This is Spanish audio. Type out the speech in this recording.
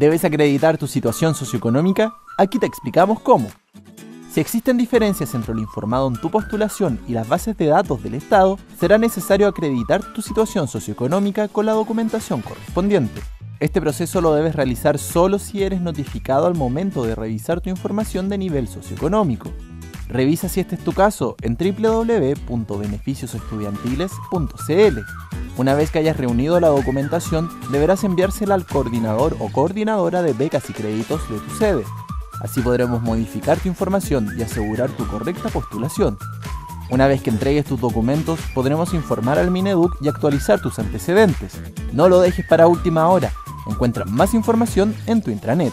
¿Debes acreditar tu situación socioeconómica? Aquí te explicamos cómo. Si existen diferencias entre lo informado en tu postulación y las bases de datos del Estado, será necesario acreditar tu situación socioeconómica con la documentación correspondiente. Este proceso lo debes realizar solo si eres notificado al momento de revisar tu información de nivel socioeconómico. Revisa si este es tu caso en www.beneficiosestudiantiles.cl. Una vez que hayas reunido la documentación, deberás enviársela al coordinador o coordinadora de becas y créditos de tu sede. Así podremos modificar tu información y asegurar tu correcta postulación. Una vez que entregues tus documentos, podremos informar al Mineduc y actualizar tus antecedentes. No lo dejes para última hora. Encuentra más información en tu intranet.